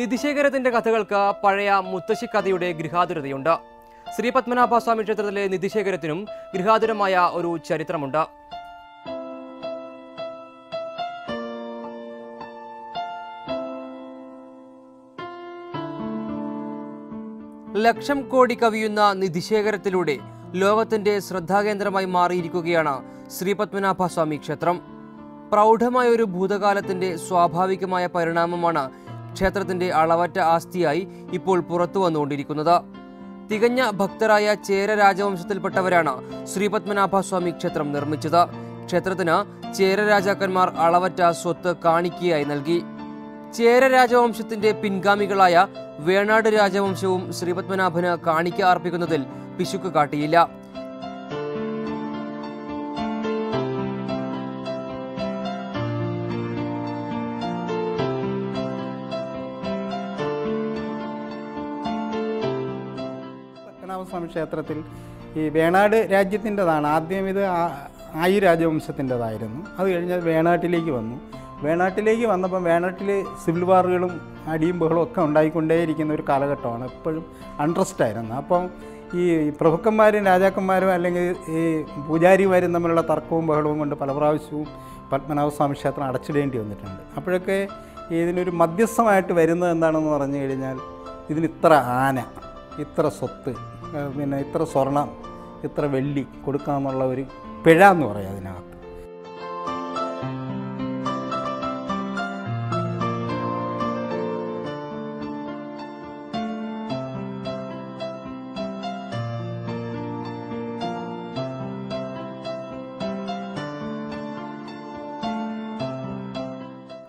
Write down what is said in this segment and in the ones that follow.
നിധിശേഖരത്തിന്റെ കഥകൾക്ക് പഴയ മുത്തശ്ശി കഥയുടെ ഗൃഹാതുരതയുണ്ട്. ശ്രീ പത്മനാഭസ്വാമി ക്ഷേത്രത്തിലെ നിധിശേഖരത്തിനും ഗൃഹാതുരമായ ഒരു ചരിത്രമുണ്ട്. ലക്ഷം കോടി കവിയുന്ന നിധിശേഖരത്തിലൂടെ ലോകത്തിന്റെ ശ്രദ്ധാകേന്ദ്രമായി മാറിയിരിക്കുകയാണ് ശ്രീ പത്മനാഭസ്വാമി ക്ഷേത്രം. പ്രൗഢമായ ഒരു ഭൂതകാലത്തിന്റെ സ്വാഭാവികമായ പരിണാമമാണ് ക്ഷേത്രത്തിന്റെ അളവറ്റ ആസ്തിയായി ഇപ്പോൾ പുറത്തു വന്നുകൊണ്ടിരിക്കുന്നത്. തികഞ്ഞ ഭക്തരായ ചേര രാജവംശത്തിൽപ്പെട്ടവരാണ് ശ്രീപത്മനാഭ സ്വാമി ക്ഷേത്രം നിർമ്മിച്ചത്. ക്ഷേത്രത്തിന് ചേര രാജാക്കന്മാർ അളവറ്റ സ്വത്ത് കാണിക്കയായി നൽകി. ചേര രാജവംശത്തിന്റെ പിൻഗാമികളായ വേണാട് രാജവംശവും ശ്രീപത്മനാഭന് കാണിക്ക അർപ്പിക്കുന്നതിൽ പിശുക്ക് കാട്ടിയില്ല. പത്മനാഭസ്വാമി ക്ഷേത്രത്തിൽ ഈ വേണാട് രാജ്യത്തിന്റെതാണ്. ആദ്യം ഇത് ആയി രാജവംശത്തിന്റെതായിരുന്നു. അത് കഴിഞ്ഞ് വേണാട്ടിലേക്ക് വന്നു. വേണാട്ടിലേക്ക് വന്നപ്പം വേണാട്ടിൽ സിവിൽ വാറുകളും അടിയും ബഹളും ഒക്കെ ഉണ്ടായിക്കൊണ്ടേയിരിക്കുന്ന ഒരു കാലഘട്ടമാണ്. എപ്പോഴും അൺട്രസ്റ്റ് ആയിരുന്നു. അപ്പം ഈ പ്രഭുക്കന്മാരും രാജാക്കന്മാരും അല്ലെങ്കിൽ ഈ പൂജാരിമാരും തമ്മിലുള്ള തർക്കവും ബഹളവും കൊണ്ട് പല പ്രാവശ്യവും പത്മനാഭസ്വാമി ക്ഷേത്രം അടച്ചിടേണ്ടി വന്നിട്ടുണ്ട്. അപ്പോഴൊക്കെ ഇതിനൊരു മധ്യസ്ഥമായിട്ട് വരുന്നത് എന്താണെന്ന് പറഞ്ഞു കഴിഞ്ഞാൽ ഇതിന് ഇത്ര ആന ഇത്ര സ്വത്ത് പിന്നെ ഇത്ര സ്വർണം ഇത്ര വെള്ളി കൊടുക്കാമെന്നുള്ള ഒരു പിഴ എന്ന് പറയും അതിനകത്ത്.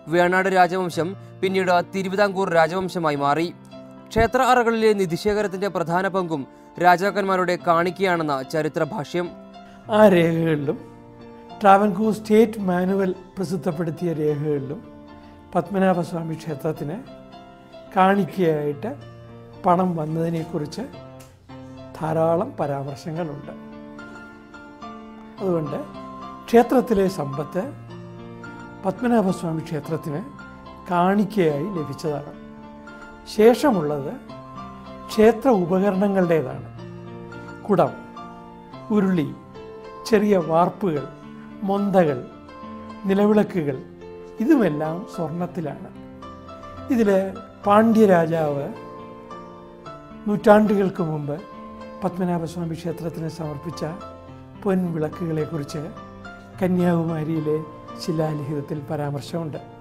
വേണാട് രാജവംശം പിന്നീട് തിരുവിതാംകൂർ രാജവംശമായി മാറി. ക്ഷേത്ര അറകളിലെ നിധിശേഖരത്തിന്റെ പ്രധാന പങ്കും രാജാക്കന്മാരുടെ കാണിക്കുകയാണെന്ന ചരിത്ര ഭാഷ്യം ആ രേഖകളിലും ട്രാവൻകൂർ സ്റ്റേറ്റ് മാനുവൽ പ്രസിദ്ധപ്പെടുത്തിയ രേഖകളിലും പത്മനാഭസ്വാമി ക്ഷേത്രത്തിന് കാണിക്കയായിട്ട് പണം വന്നതിനെക്കുറിച്ച് ധാരാളം പരാമർശങ്ങളുണ്ട്. അതുകൊണ്ട് ക്ഷേത്രത്തിലെ സമ്പത്ത് പത്മനാഭസ്വാമി ക്ഷേത്രത്തിന് കാണിക്കയായി ലഭിച്ചതാണ്. ശേഷമുള്ളത് ക്ഷേത്ര ഉപകരണങ്ങളുടേതാണ്. കുടം ഉരുളി ചെറിയ വാർപ്പുകൾ മൊന്തകൾ നിലവിളക്കുകൾ ഇതുമെല്ലാം സ്വർണത്തിലാണ്. ഇതിൽ പാണ്ഡ്യരാജാവ് നൂറ്റാണ്ടുകൾക്ക് മുമ്പ് പത്മനാഭസ്വാമി ക്ഷേത്രത്തിന് സമർപ്പിച്ച പൊൻവിളക്കുകളെക്കുറിച്ച് കന്യാകുമാരിയിലെ ശിലാലിഖിതത്തിൽ പരാമർശമുണ്ട്.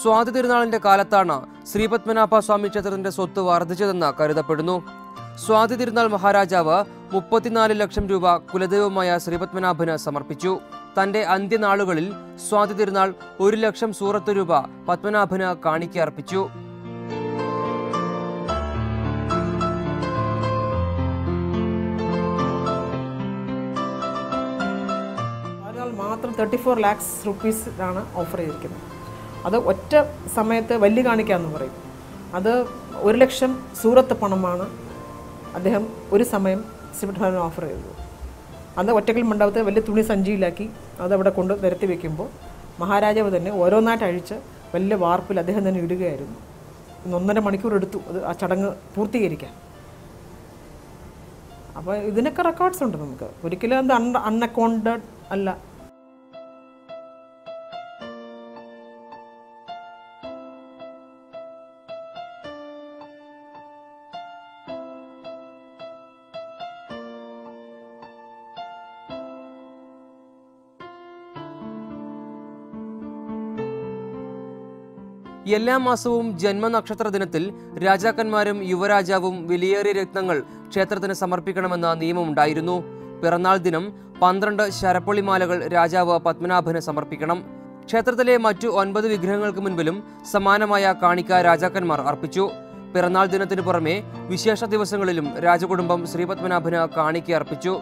സ്വാതി തിരുനാളിന്റെ കാലത്താണ് ശ്രീപത്മനാഭ സ്വാമി ക്ഷേത്രത്തിന്റെ സ്വത്ത് വർദ്ധിച്ചതെന്ന് കരുതപ്പെടുന്നു. സ്വാതി തിരുനാൾ മഹാരാജാവ് മുപ്പത്തിനാല് ലക്ഷം രൂപ കുലദൈവമായ ശ്രീപത്മനാഭന് സമർപ്പിച്ചു. തന്റെ അന്ത്യനാളുകളിൽ സ്വാതി തിരുനാൾ ഒരു ലക്ഷം സൂറത്ത് രൂപ പത്മനാഭന് കാണിക്കർപ്പിച്ചു മാത്രം തേർട്ടി ഫോർ ലാക്സ് റുപ്പീസിലാണ് ഓഫർ ചെയ്തിരിക്കുന്നത്. അത് ഒറ്റ സമയത്ത് വലിയ കാണിക്കാന്ന് പറയും. അത് ഒരു ലക്ഷം സൂറത്ത് പണമാണ് അദ്ദേഹം ഒരു സമയം ശ്രീപഠാനം ഓഫർ ചെയ്തത്. അന്ന് ഒറ്റക്കൽ മണ്ഡപത്തെ വലിയ തുണി സഞ്ചിയിലാക്കി അതവിടെ കൊണ്ട് നിരത്തി വെക്കുമ്പോൾ മഹാരാജാവ് തന്നെ ഓരോന്നായിട്ട് അഴിച്ച് വലിയ വാർപ്പിൽ അദ്ദേഹം തന്നെ ഇടുകയായിരുന്നു. ഇന്ന് ഒന്നര മണിക്കൂർ എടുത്തു അത് ആ ചടങ്ങ് പൂർത്തീകരിക്കാൻ. അപ്പോൾ ഇതിനൊക്കെ റെക്കോർഡ്സ് ഉണ്ട് നമുക്ക്. ഒരിക്കലും അത് അൺ അക്കൗണ്ടഡ് അല്ല. എല്ലാ മാസവും ജന്മനക്ഷത്ര ദിനത്തിൽ രാജാക്കന്മാരും യുവരാജാവും വിലയേറിയ രത്നങ്ങൾ ക്ഷേത്രത്തിന് സമർപ്പിക്കണമെന്ന നിയമമുണ്ടായിരുന്നു. പിറന്നാൾ ദിനം പന്ത്രണ്ട് ശരപ്പൊളിമാലകൾ രാജാവ് പത്മനാഭന് സമർപ്പിക്കണം. ക്ഷേത്രത്തിലെ മറ്റു ഒൻപത് വിഗ്രഹങ്ങൾക്ക് മുൻപിലും സമാനമായ കാണിക്ക രാജാക്കന്മാർ അർപ്പിച്ചു. പിറന്നാൾ ദിനത്തിനു പുറമെ വിശേഷ ദിവസങ്ങളിലും രാജകുടുംബം ശ്രീപത്മനാഭന് കാണിക്ക അർപ്പിച്ചു.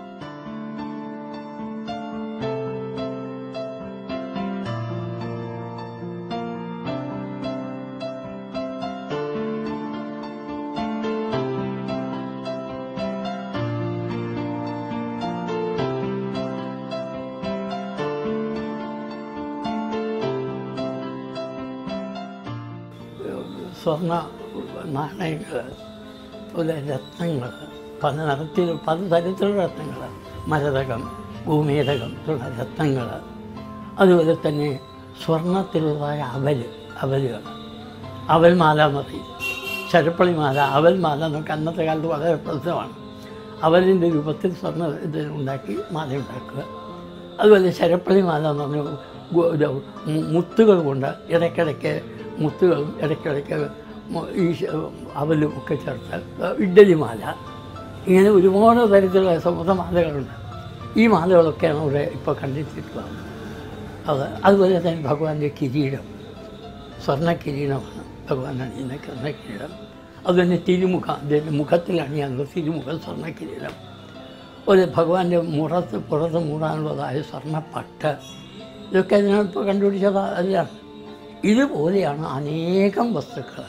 സ്വർണ നാണയങ്ങൾ അതുപോലെ രത്നങ്ങൾ പല നിറത്തിൽ പല തരത്തിലുള്ള രത്നങ്ങൾ മരതകം ഭൂമിയതകം തുടങ്ങിയ രത്നങ്ങൾ അതുപോലെ തന്നെ സ്വർണത്തിലുള്ളതായ അവൽ അവലുകൾ അവൽമാല എന്ന് പറയും ശരപ്പളിമാല അവൽമാല എന്നൊക്കെ അന്നത്തെ കാലത്ത് വളരെ പ്രസിദ്ധമാണ്. അവലിന്റെ രൂപത്തിൽ സ്വർണ ഇത് ഉണ്ടാക്കി മാല ഉണ്ടാക്കുക. അതുപോലെ ചരപ്പളിമാല എന്ന് പറഞ്ഞ മുത്തുകൾ കൊണ്ട് ഇടയ്ക്കിടയ്ക്ക് മുത്തുകളും ഇടയ്ക്കിടയ്ക്ക് ഈ അവലും ഒക്കെ ചേർത്ത് ഇഡ്ഡലിമാല ഇങ്ങനെ ഒരുപാട് തരത്തിലുള്ള സമൂഹ മാലകളുണ്ട്. ഈ മാലകളൊക്കെയാണ് ഇവിടെ ഇപ്പോൾ കണ്ടെത്തിയിട്ടുള്ളത് അത് അതുപോലെ തന്നെ ഭഗവാന്റെ കിരീടം. സ്വർണ കിരീടമാണ് ഭഗവാൻ അണിയുന്ന സ്വർണ കിരീടം അതുതന്നെ തിരുമുഖം അദ്ദേഹത്തിന്റെ മുഖത്തിൽ അണിയാനുള്ള തിരുമുഖം സ്വർണ കിരീടം ഒരു ഭഗവാന്റെ മുറത്ത് പുറത്ത് മൂടാനുള്ളതായ സ്വർണപ്പട്ട് ഇതൊക്കെ അതിനകത്ത് കണ്ടുപിടിച്ചത് അതിലാണ് ഇതുപോലെയാണ് അനേകം വസ്തുക്കൾ.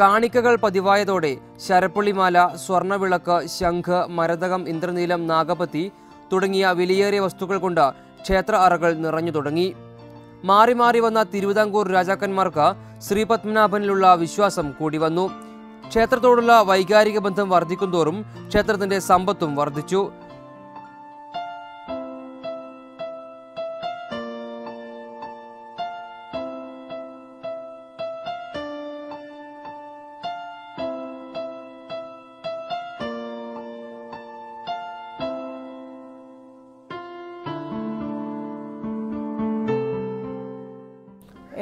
കാണിക്കകൾ പതിവായതോടെ ശരപ്പള്ളിമാല സ്വർണവിളക്ക് ശംഖ് മരതകം ഇന്ദ്രനീലം നാഗപത്തി തുടങ്ങിയ വിലയേറിയ വസ്തുക്കൾ കൊണ്ട് ക്ഷേത്ര അറകൾ നിറഞ്ഞു തുടങ്ങി. മാറി മാറി വന്ന തിരുവിതാംകൂർ രാജാക്കന്മാർക്ക് ശ്രീപത്മനാഭനിലുള്ള വിശ്വാസം കൂടി വന്നു. ക്ഷേത്രത്തോടുള്ള വൈകാരിക ബന്ധം വർദ്ധിക്കുന്തോറും ക്ഷേത്രത്തിന്റെ സമ്പത്തും വർദ്ധിച്ചു.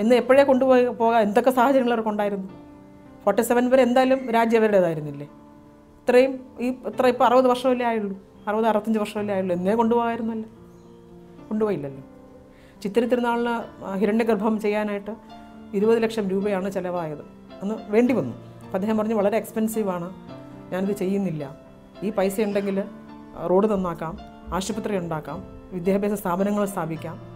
എന്ന് എപ്പോഴേ കൊണ്ടുപോയി പോകാൻ എന്തൊക്കെ സാഹചര്യങ്ങൾ അവർക്കുണ്ടായിരുന്നു ഫോർട്ടി സെവൻ വരെ എന്തായാലും രാജ്യം അവരുടേതായിരുന്നില്ലേ? ഇത്രയും ഈ ഇത്ര ഇപ്പോൾ അറുപത് വർഷമല്ലേ ആയുള്ളൂ. അറുപത് അറുപത്തഞ്ച് വർഷമല്ലേ ആയുള്ളൂ. എന്നേ കൊണ്ടുപോകാമായിരുന്നല്ലോ. കൊണ്ടുപോയില്ലല്ലോ. ചിത്തിരി തിരുനാളിന് ഹിരണ്യഗർഭം ചെയ്യാനായിട്ട് ഇരുപത് ലക്ഷം രൂപയാണ് ചിലവായത്. അന്ന് വേണ്ടി വന്നു. അപ്പം അദ്ദേഹം പറഞ്ഞു വളരെ എക്സ്പെൻസീവാണ് ഞാനിത് ചെയ്യുന്നില്ല. ഈ പൈസ ഉണ്ടെങ്കിൽ റോഡ് നന്നാക്കാം. ആശുപത്രി ഉണ്ടാക്കാം. വിദ്യാഭ്യാസ സ്ഥാപനങ്ങൾ സ്ഥാപിക്കാം.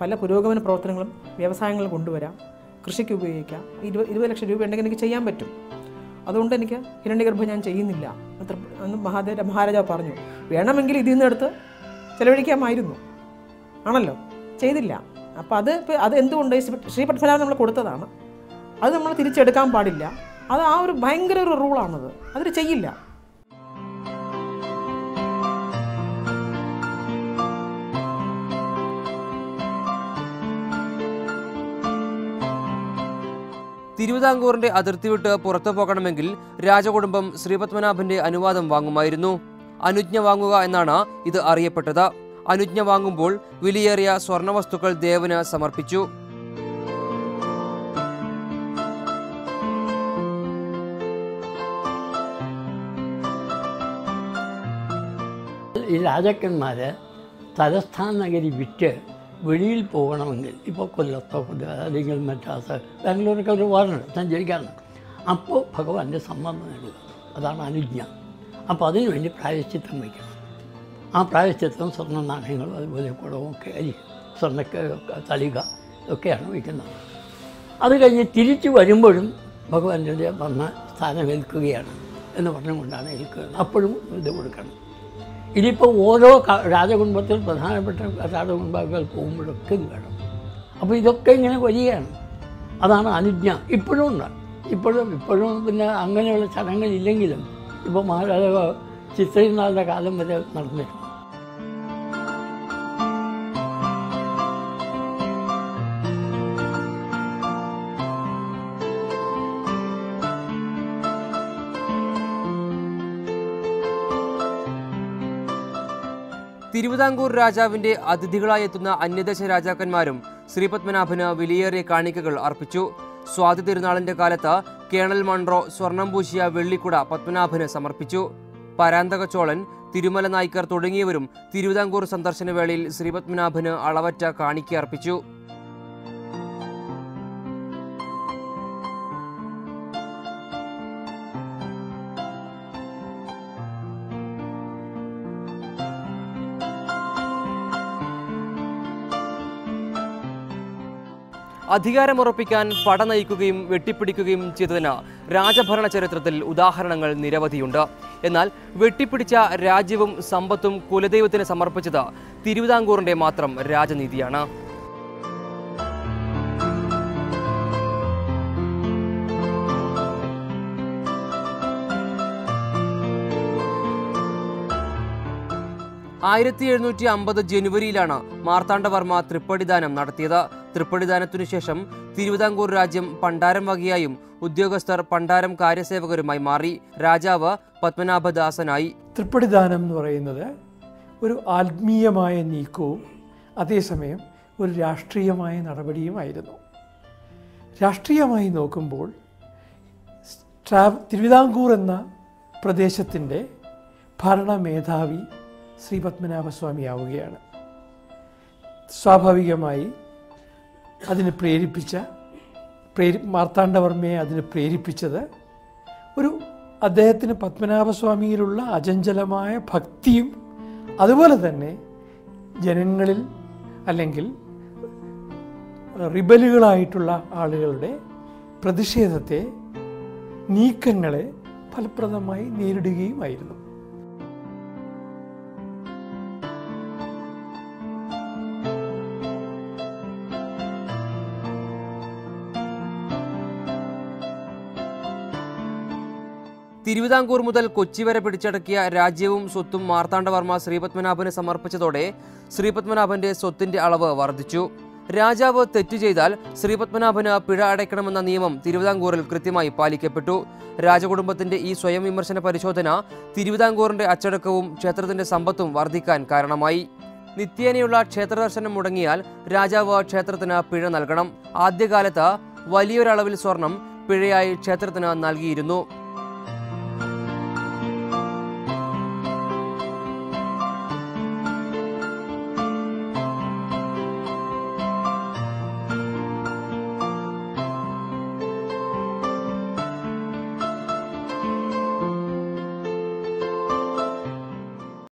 പല പുരോഗമന പ്രവർത്തനങ്ങളും വ്യവസായങ്ങൾ കൊണ്ടുവരാം കൃഷിക്ക് ഉപയോഗിക്കാം. ഇരുപത് ഇരുപത് ലക്ഷം രൂപ ഉണ്ടെങ്കിൽ എനിക്ക് ചെയ്യാൻ പറ്റും. അതുകൊണ്ട് എനിക്ക് ഹിരണ്യഗർഭം ഞാൻ ചെയ്യുന്നില്ല. അത്ര അന്ന് മഹാദേവ മഹാരാജാവ് പറഞ്ഞു വേണമെങ്കിൽ ഇതിൽ നിന്നെടുത്ത് ചെലവഴിക്കാമായിരുന്നു. ആണല്ലോ? ചെയ്തില്ല. അപ്പോൾ അത് അത് എന്തുകൊണ്ട്? ശ്രീ പത്മനാഭൻ നമ്മൾ കൊടുത്തതാണ്. അത് നമ്മൾ തിരിച്ചെടുക്കാൻ പാടില്ല. അത് ആ ഒരു ഭയങ്കര ഒരു റൂളാണത് അതിൽ ചെയ്യില്ല. തിരുവിതാംകൂറിന്റെ അതിർത്തി വിട്ട് പുറത്തു പോകണമെങ്കിൽ രാജകുടുംബം ശ്രീപത്മനാഭന്റെ അനുവാദം വാങ്ങുമായിരുന്നു. അനുജ്ഞ വാങ്ങുക എന്നാണ് ഇത് അറിയപ്പെട്ടത്. അനുജ്ഞ വാങ്ങുമ്പോൾ വിലയേറിയ സ്വർണവസ്തുക്കൾ ദേവന് സമർപ്പിച്ചു. ഈ രാജാക്കന്മാർ തലസ്ഥാന നഗരി വിറ്റ് വെളിയിൽ പോകണമെങ്കിൽ ഇപ്പോൾ കൊല്ലത്തോ കൊല്ല- അല്ലെങ്കിൽ മദ്രാസ് ബാംഗ്ലൂരൊക്കെ ഒരുപാടുണ്ട് സഞ്ചരിക്കാറുണ്ട്. അപ്പോൾ ഭഗവാന്റെ സമ്മതം നേടുക അതാണ് അനുജ്ഞ. അപ്പോൾ അതിനു വേണ്ടി പ്രായശ്ചിത്തം വയ്ക്കണം. ആ പ്രായശ്ചിത്തം സ്വർണ നാണയങ്ങളും അതുപോലെ കുടവും ഒക്കെ അരി സ്വർണ തളിക ഒക്കെയാണ് വയ്ക്കുന്നത്. അത് കഴിഞ്ഞ് തിരിച്ചു വരുമ്പോഴും ഭഗവാന്റെ വന്ന സ്ഥാനം ഏൽക്കുകയാണ് എന്ന് പറഞ്ഞുകൊണ്ടാണ് ഏൽക്കുന്നത് അപ്പോഴും ഇത് കൊടുക്കണം. ഇതിപ്പോൾ ഓരോ രാജകുടുംബത്തിൽ പ്രധാനപ്പെട്ട രാജകുടുംബങ്ങൾ പോകുമ്പോഴൊക്കെ വേണം അപ്പോൾ ഇതൊക്കെ ഇങ്ങനെ വരികയാണ്. അതാണ് അനുജ്ഞ. ഇപ്പോഴും ഉണ്ട്. ഇപ്പോഴും ഇപ്പോഴും പിന്നെ അങ്ങനെയുള്ള ചടങ്ങുകളില്ലെങ്കിലും ഇപ്പോൾ മഹാരാജാവ് നാളിന്റെ കാലം വരെ നടന്നിട്ടുണ്ട് തിരുവിതാംകൂർ രാജാവിന്റെ അതിഥികളായി എത്തുന്ന അന്യദേശ രാജാക്കന്മാരും ശ്രീപത്മനാഭന് വിലയേറിയ കാണിക്കകൾ അർപ്പിച്ചു. സ്വാതി തിരുനാളിന്റെ കാലത്ത് കേണൽ മൺറോ സ്വർണം പൂശിയ വെള്ളിക്കുട പത്മനാഭന് സമർപ്പിച്ചു. പരാന്തക ചോളൻ തിരുമല നായ്ക്കർ തുടങ്ങിയവരും തിരുവിതാംകൂർ സന്ദർശന വേളയിൽ ശ്രീപത്മനാഭന് അളവറ്റ കാണിക്ക അധികാരമുറപ്പിക്കാൻ പട നയിക്കുകയും വെട്ടിപ്പിടിക്കുകയും ചെയ്തതിന് രാജഭരണ ചരിത്രത്തിൽ ഉദാഹരണങ്ങൾ നിരവധിയുണ്ട്. എന്നാൽ വെട്ടിപ്പിടിച്ച രാജ്യവും സമ്പത്തും കുലദൈവത്തിന് സമർപ്പിച്ചത് തിരുവിതാംകൂറിന്റെ മാത്രം രാജനീതിയാണ്. ആയിരത്തി എഴുന്നൂറ്റി അമ്പത് ജനുവരിയിലാണ് മാർത്താണ്ഡവർമ്മ തൃപ്പടിദാനം നടത്തിയത്. തൃപ്പടിദാനത്തിനു ശേഷം തിരുവിതാംകൂർ രാജ്യം പണ്ടാരം വകയായും ഉദ്യോഗസ്ഥർ പണ്ടാരം കാര്യസേവകരുമായി മാറി. രാജാവ് പത്മനാഭദാസനായി. തൃപ്പണിദാനം എന്ന് പറയുന്നത് ഒരു ആത്മീയമായ നീക്കവും അതേസമയം ഒരു രാഷ്ട്രീയമായ നടപടിയുമായിരുന്നു രാഷ്ട്രീയമായി നോക്കുമ്പോൾ തിരുവിതാംകൂർ എന്ന പ്രദേശത്തിന്റെ ഭരണ മേധാവി ശ്രീ പത്മനാഭസ്വാമി ആവുകയാണ്. സ്വാഭാവികമായി അതിന് പ്രേരിപ്പിച്ച പ്രേരി മാർത്താണ്ഡവർമ്മയെ അതിന് പ്രേരിപ്പിച്ചത് ഒരു അദ്ദേഹത്തിന് പത്മനാഭസ്വാമിയിലുള്ള അചഞ്ചലമായ ഭക്തിയും അതുപോലെ തന്നെ ജനങ്ങളിൽ അല്ലെങ്കിൽ റിബലുകളായിട്ടുള്ള ആളുകളുടെ പ്രതിഷേധത്തെ നീക്കങ്ങളെ ഫലപ്രദമായി നേരിടുകയുമായിരുന്നു. തിരുവിതാംകൂർ മുതൽ കൊച്ചി വരെ പിടിച്ചടക്കിയ രാജ്യവും സ്വത്തും മാർത്താണ്ഡവർമ്മ ശ്രീപത്മനാഭന് സമർപ്പിച്ചതോടെ ശ്രീപത്മനാഭന്റെ സ്വത്തിന്റെ അളവ് വർദ്ധിച്ചു. രാജാവ് തെറ്റു ചെയ്താൽ ശ്രീപത്മനാഭന് പിഴ അടയ്ക്കണമെന്ന നിയമം തിരുവിതാംകൂറിൽ കൃത്യമായി പാലിക്കപ്പെട്ടു. രാജകുടുംബത്തിന്റെ ഈ സ്വയം വിമർശന പരിശോധന തിരുവിതാംകൂറിന്റെ അച്ചടക്കവും ക്ഷേത്രത്തിന്റെ സമ്പത്തും വർദ്ധിക്കാൻ കാരണമായി. നിത്യേനയുള്ള ക്ഷേത്രദർശനം മുടങ്ങിയാൽ രാജാവ് ക്ഷേത്രത്തിന് പിഴ നൽകണം. ആദ്യകാലത്ത് വലിയൊരളവിൽ സ്വർണം പിഴയായി ക്ഷേത്രത്തിന് നൽകിയിരുന്നു.